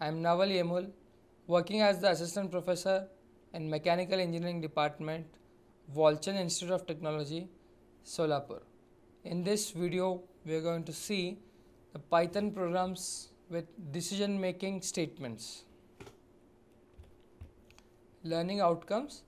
I am Naval Yemul, working as the assistant professor in Mechanical Engineering Department, Walchand Institute of Technology, Solapur. In this video, we are going to see the Python programs with decision making statements. Learning outcomes.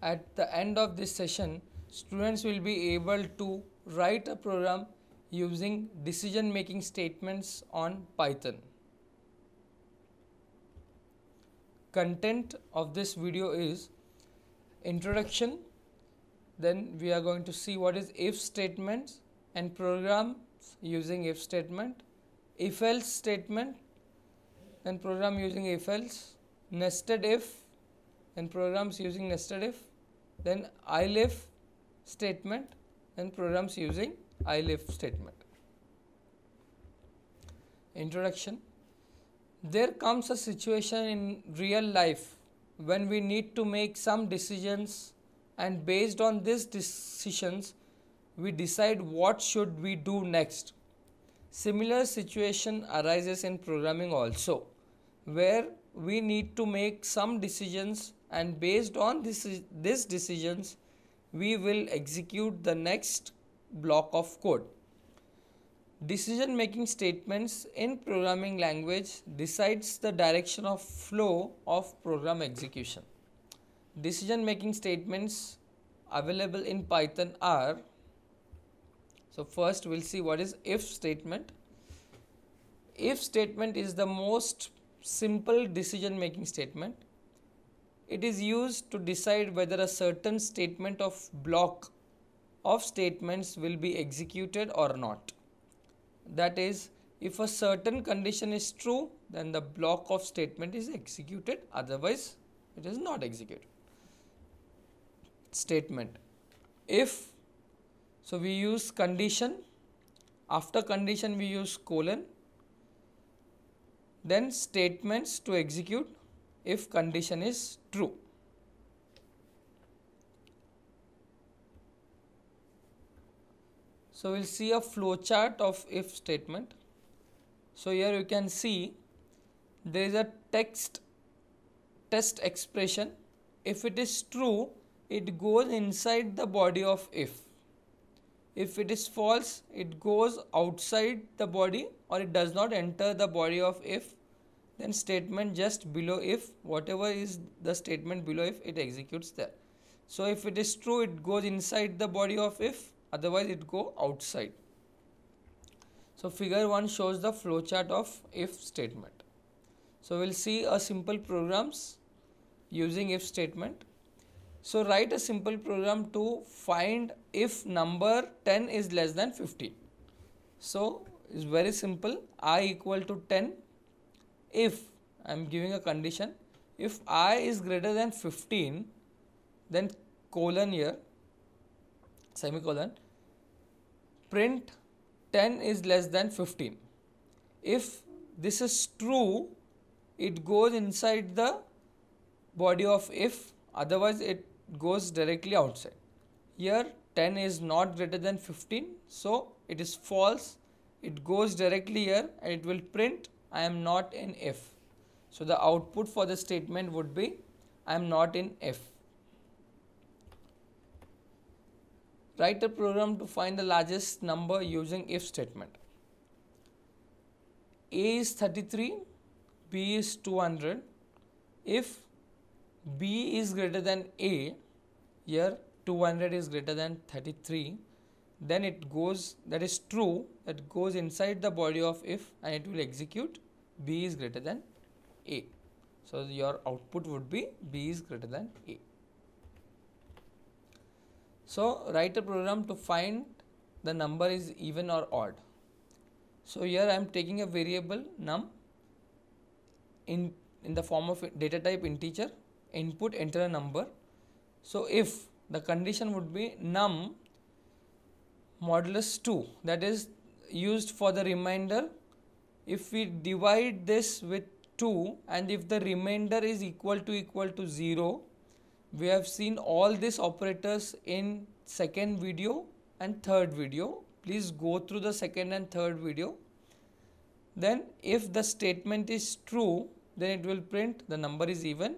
At the end of this session, students will be able to write a program using decision making statements on Python. Content of this video is introduction, then we are going to see what is if statements and programs using if statement, if else statement, then program using if else, nested if, then programs using nested if, then elif statement, then programs using elif statement. Introduction There comes a situation in real life when we need to make some decisions and based on these decisions we decide what should we do next. Similar situation arises in programming also where we need to make some decisions and based on this, these decisions we will execute the next block of code. Decision making statements in programming language decides the direction of flow of program execution. Decision making statements available in Python are so first we'll see what is if statement. If statement is the most simple decision making statement. It is used to decide whether a certain statement of block of statements will be executed or not. That is, if a certain condition is true, then the block of statement is executed, otherwise, it is not executed. Statement. If so we use condition. After condition we use colon. Then statements to execute if condition is true So we'll see a flowchart of if statement. So here you can see there is a text test expression. If it is true, it goes inside the body of if. If it is false, it goes outside the body or it does not enter the body of if. Then statement just below if, whatever is the statement below if, it executes there. So if it is true, it goes inside the body of if otherwise it go outside. So figure 1 shows the flowchart of if statement. So we'll see a simple programs using if statement. So write a simple program to find if number 10 is less than 15. So it's very simple i equal to 10 if I am giving a condition if i is greater than 15 then colon here semicolon print 10 is less than 15 if this is true it goes inside the body of if otherwise it goes directly outside. Here 10 is not greater than 15 so it is false. It goes directly here and it will print I am not in if. So the output for the statement would be I am not in if Write a program to find the largest number using if statement. A is 33, B is 200. If B is greater than A, here 200 is greater than 33, then it goes, that is true, that goes inside the body of if and it will execute B is greater than A. So your output would be B is greater than A. So write a program to find the number is even or odd. So here I am taking a variable num in, in the form of data type integer input enter a number. So if the condition would be num modulus 2 that is used for the remainder if we divide this with 2 and if the remainder is equal to equal to 0 we have seen all these operators in second video and third video. Please go through the second and third video. Then if the statement is true then it will print. The number is even.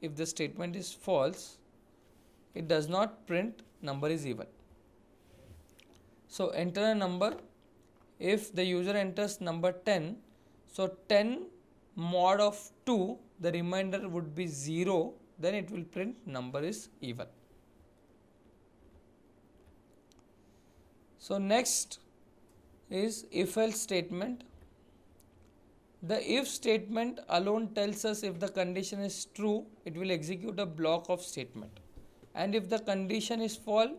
If the statement is false it does not print. Number is even. So enter a number. If the user enters number 10 so 10 mod of 2 the remainder would be 0 then it will print number is even. So next is if else statement. The if statement alone tells us if the condition is true it will execute a block of statement. And if the condition is fall,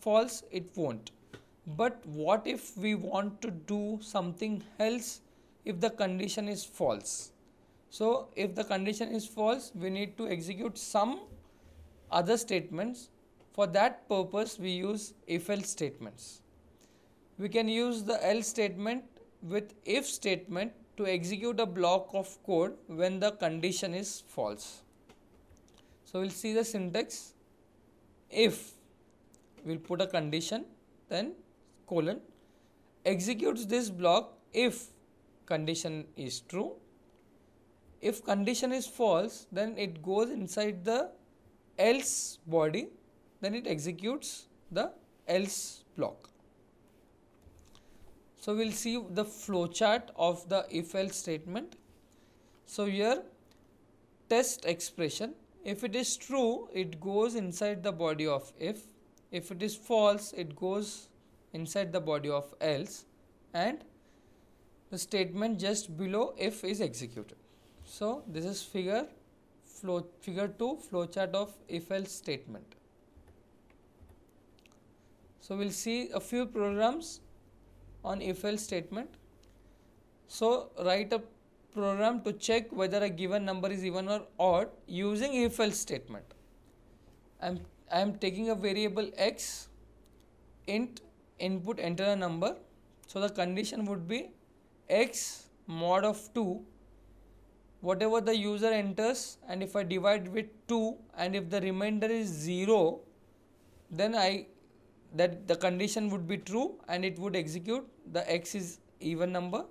false it won't. But what if we want to do something else if the condition is false so if the condition is false we need to execute some other statements. For that purpose we use if else statements. We can use the else statement with if statement to execute a block of code when the condition is false. So we'll see the syntax. If we'll put a condition then colon. Executes this block if condition is true if condition is false then it goes inside the else body then it executes the else block. So we'll see the flowchart of the if else statement. So here test expression. If it is true it goes inside the body of if. If it is false it goes inside the body of else. And the statement just below if is executed so this is figure flow figure 2 flowchart of if else statement. So we'll see a few programs on if else statement. So write a program to check whether a given number is even or odd using if else statement. I'm, I'm taking a variable x int input enter a number. So the condition would be x mod of 2 whatever the user enters and if I divide with 2 and if the remainder is 0 then I that the condition would be true and it would execute. The x is even number.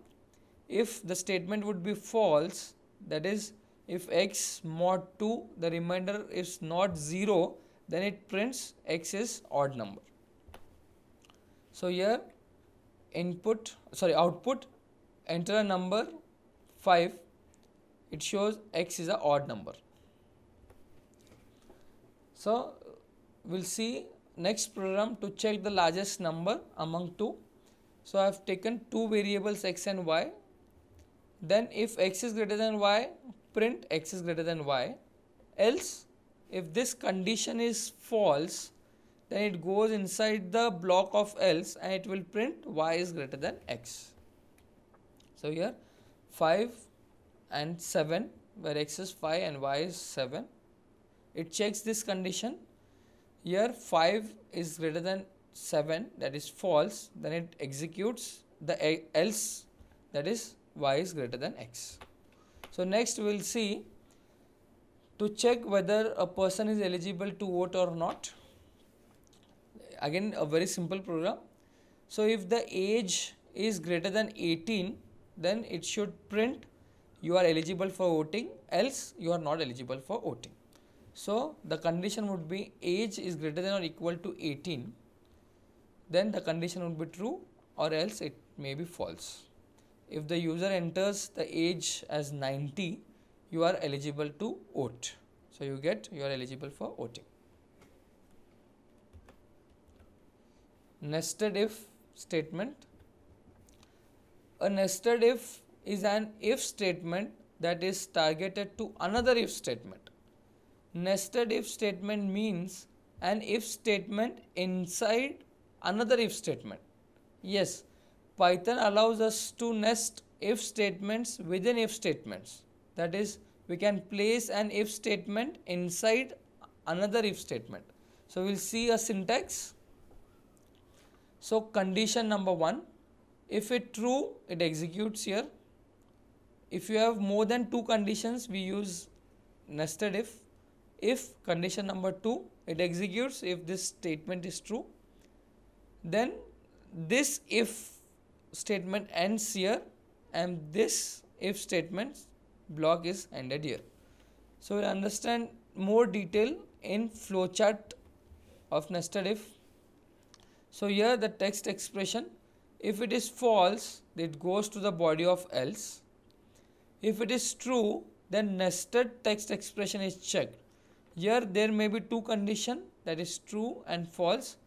If the statement would be false that is if x mod 2 the remainder is not 0 then it prints x is odd number. So here input sorry output enter a number 5 it shows x is a odd number. So we'll see next program to check the largest number among two. So i have taken two variables x and y. Then if x is greater than y print x is greater than y. Else if this condition is false then it goes inside the block of else and it will print y is greater than x. So here 5 and 7 where x is 5 and y is 7 it checks this condition here 5 is greater than 7 that is false then it executes the else that is y is greater than x. So next we will see to check whether a person is eligible to vote or not. Again a very simple program. So if the age is greater than 18 then it should print you are eligible for voting else you are not eligible for voting. So the condition would be age is greater than or equal to 18 then the condition would be true or else it may be false. If the user enters the age as 90 you are eligible to vote. So you get you are eligible for voting. Nested if statement. A nested if is an if statement that is targeted to another if statement nested if statement means an if statement inside another if statement yes Python allows us to nest if statements within if statements. That is, we can place an if statement inside another if statement. So, we will see a syntax. So, condition number 1, if it true, it executes here. If you have more than two conditions, we use nested if. If condition number 2, it executes if this statement is true. Then this if statement ends here and this if statement block is ended here. So we'll understand more detail in flowchart of nested if. So here the text expression if it is false it goes to the body of else. If it is true then nested text expression is checked. Here there may be two condition that is true and false.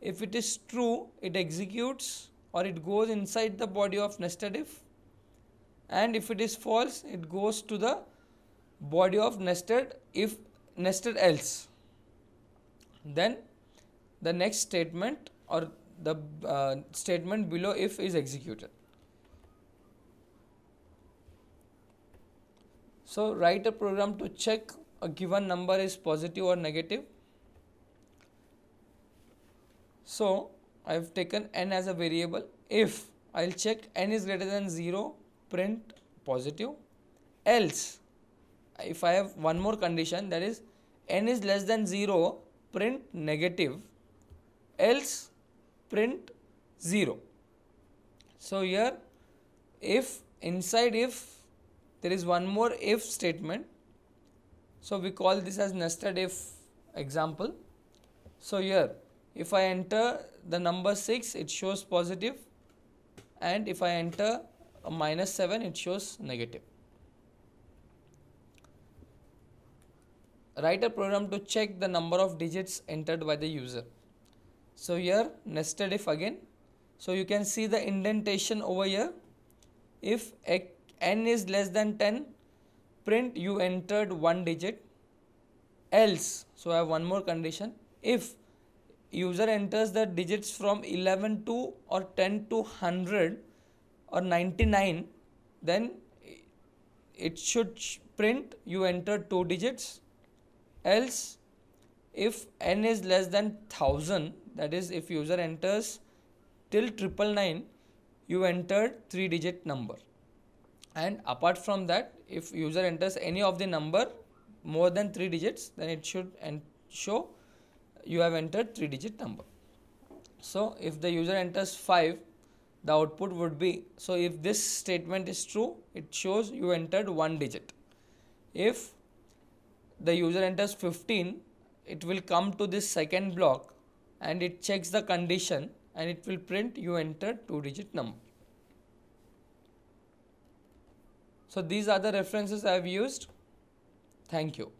If it is true it executes or it goes inside the body of nested if and if it is false it goes to the body of nested if nested else then the next statement or the uh, statement below if is executed so write a program to check a given number is positive or negative. So I have taken n as a variable. If I'll check n is greater than 0 print positive. Else if I have one more condition that is n is less than 0 print negative. Else print 0 so here if inside if there is one more if statement so we call this as nested if example so here if I enter the number 6 it shows positive and if I enter a minus 7 it shows negative write a program to check the number of digits entered by the user. So here nested if again. So you can see the indentation over here. If n is less than 10, print you entered one digit. Else, so I have one more condition. If user enters the digits from 11 to or 10 to 100 or 99, then it should print you entered two digits else if n is less than 1000 that is if user enters till triple nine you entered three digit number and apart from that if user enters any of the number more than three digits then it should show you have entered three digit number so if the user enters 5 the output would be so if this statement is true it shows you entered one digit if the user enters 15 it will come to this second block and it checks the condition and it will print you entered two digit number. So these are the references I have used. Thank you.